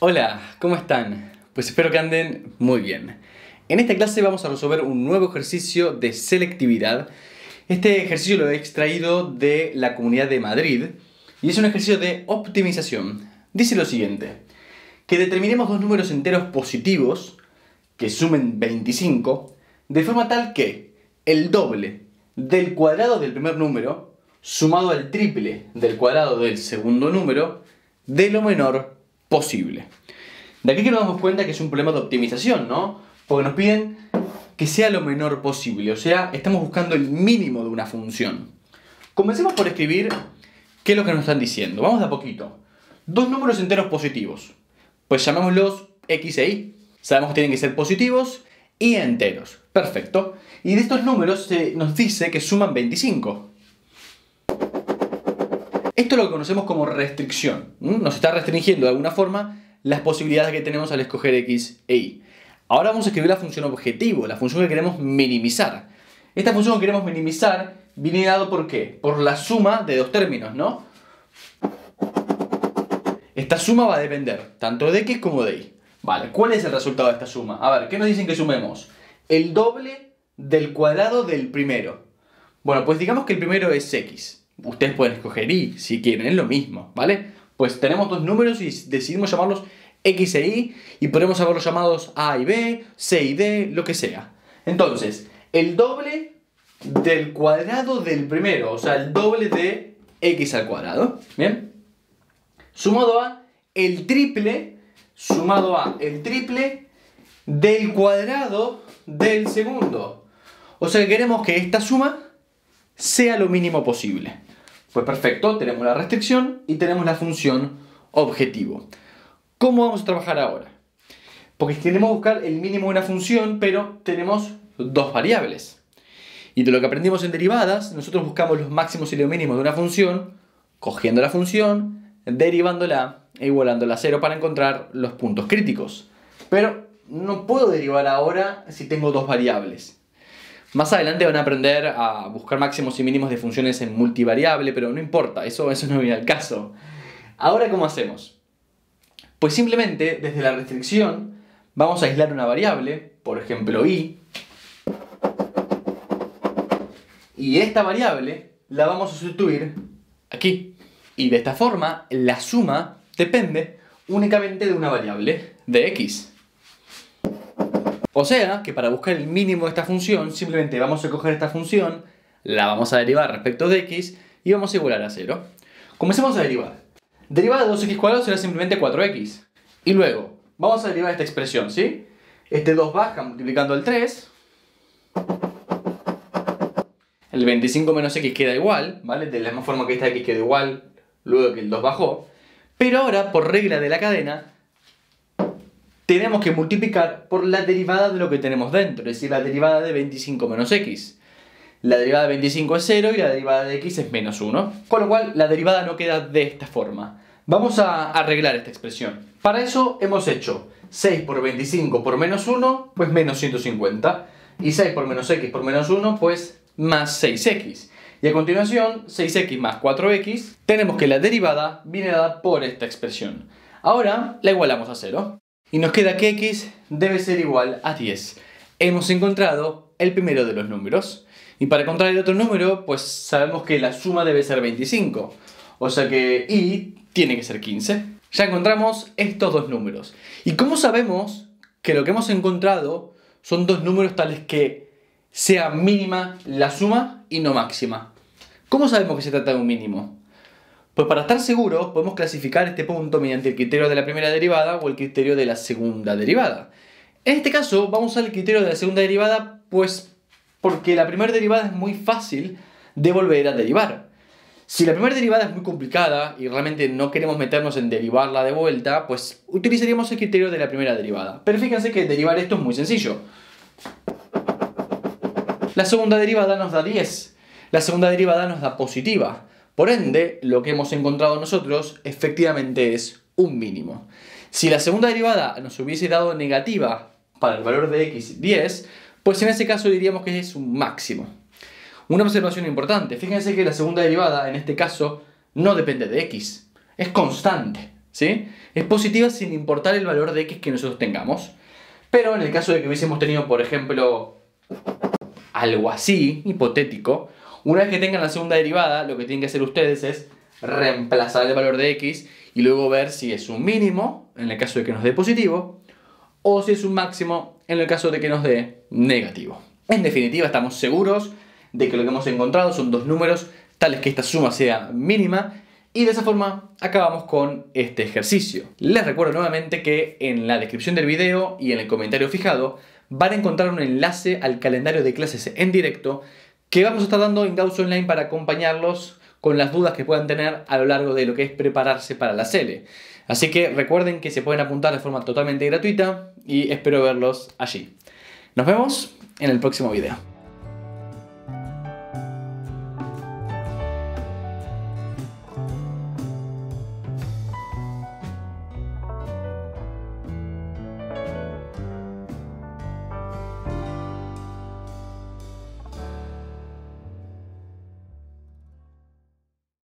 Hola, ¿cómo están? Pues espero que anden muy bien. En esta clase vamos a resolver un nuevo ejercicio de selectividad. Este ejercicio lo he extraído de la Comunidad de Madrid y es un ejercicio de optimización. Dice lo siguiente, que determinemos dos números enteros positivos que sumen 25 de forma tal que el doble del cuadrado del primer número sumado al triple del cuadrado del segundo número de lo menor posible. De aquí que nos damos cuenta que es un problema de optimización, ¿no? Porque nos piden que sea lo menor posible, o sea, estamos buscando el mínimo de una función. Comencemos por escribir qué es lo que nos están diciendo. Vamos de a poquito. Dos números enteros positivos. Pues llamémoslos x e y. Sabemos que tienen que ser positivos y enteros. Perfecto. Y de estos números se nos dice que suman 25. Esto es lo conocemos como restricción. Nos está restringiendo de alguna forma las posibilidades que tenemos al escoger x e y. Ahora vamos a escribir la función objetivo, la función que queremos minimizar. Esta función que queremos minimizar viene dado por qué? Por la suma de dos términos, ¿no? Esta suma va a depender tanto de x como de y. Vale, ¿cuál es el resultado de esta suma? A ver, ¿qué nos dicen que sumemos? El doble del cuadrado del primero. Bueno, pues digamos que el primero es x. Ustedes pueden escoger y si quieren, es lo mismo, ¿vale? Pues tenemos dos números y decidimos llamarlos X e Y y podemos haberlos llamados A y B, C y D, lo que sea. Entonces, el doble del cuadrado del primero, o sea, el doble de X al cuadrado, ¿bien? Sumado a el triple, sumado a el triple del cuadrado del segundo. O sea, queremos que esta suma sea lo mínimo posible. Pues perfecto, tenemos la restricción y tenemos la función objetivo. ¿Cómo vamos a trabajar ahora? Porque queremos buscar el mínimo de una función, pero tenemos dos variables. Y de lo que aprendimos en derivadas, nosotros buscamos los máximos y los mínimos de una función, cogiendo la función, derivándola e igualándola a cero para encontrar los puntos críticos. Pero no puedo derivar ahora si tengo dos variables. Más adelante van a aprender a buscar máximos y mínimos de funciones en multivariable, pero no importa, eso, eso no viene al caso. Ahora, ¿cómo hacemos? Pues simplemente desde la restricción vamos a aislar una variable, por ejemplo i, y esta variable la vamos a sustituir aquí. Y de esta forma la suma depende únicamente de una variable de x. O sea que para buscar el mínimo de esta función simplemente vamos a coger esta función, la vamos a derivar respecto de x y vamos a igualar a 0. Comencemos a derivar. Derivada de 2x cuadrado será simplemente 4x. Y luego, vamos a derivar esta expresión, ¿sí? Este 2 baja multiplicando el 3. El 25 menos x queda igual, ¿vale? De la misma forma que esta x quedó igual luego que el 2 bajó. Pero ahora, por regla de la cadena, tenemos que multiplicar por la derivada de lo que tenemos dentro, es decir, la derivada de 25 menos x. La derivada de 25 es 0 y la derivada de x es menos 1. Con lo cual, la derivada no queda de esta forma. Vamos a arreglar esta expresión. Para eso hemos hecho 6 por 25 por menos 1, pues menos 150. Y 6 por menos x por menos 1, pues más 6x. Y a continuación, 6x más 4x, tenemos que la derivada viene dada por esta expresión. Ahora la igualamos a 0. Y nos queda que x debe ser igual a 10. Hemos encontrado el primero de los números. Y para encontrar el otro número, pues sabemos que la suma debe ser 25. O sea que y tiene que ser 15. Ya encontramos estos dos números. ¿Y cómo sabemos que lo que hemos encontrado son dos números tales que sea mínima la suma y no máxima? ¿Cómo sabemos que se trata de un mínimo? Pues para estar seguros podemos clasificar este punto mediante el criterio de la primera derivada o el criterio de la segunda derivada. En este caso vamos al criterio de la segunda derivada pues porque la primera derivada es muy fácil de volver a derivar. Si la primera derivada es muy complicada y realmente no queremos meternos en derivarla de vuelta, pues utilizaríamos el criterio de la primera derivada. Pero fíjense que derivar esto es muy sencillo. La segunda derivada nos da 10. La segunda derivada nos da positiva. Por ende, lo que hemos encontrado nosotros efectivamente es un mínimo. Si la segunda derivada nos hubiese dado negativa para el valor de x 10, pues en ese caso diríamos que es un máximo. Una observación importante, fíjense que la segunda derivada en este caso no depende de x, es constante, ¿sí? Es positiva sin importar el valor de x que nosotros tengamos. Pero en el caso de que hubiésemos tenido, por ejemplo, algo así, hipotético, una vez que tengan la segunda derivada, lo que tienen que hacer ustedes es reemplazar el valor de x y luego ver si es un mínimo, en el caso de que nos dé positivo, o si es un máximo, en el caso de que nos dé negativo. En definitiva, estamos seguros de que lo que hemos encontrado son dos números tales que esta suma sea mínima y de esa forma acabamos con este ejercicio. Les recuerdo nuevamente que en la descripción del video y en el comentario fijado van a encontrar un enlace al calendario de clases en directo que vamos a estar dando en Gauss Online para acompañarlos con las dudas que puedan tener a lo largo de lo que es prepararse para la SELE. Así que recuerden que se pueden apuntar de forma totalmente gratuita y espero verlos allí. Nos vemos en el próximo video.